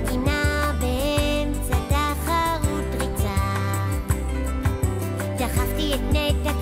בגינה באמצע תחרות ריצה. דחפתי את נטע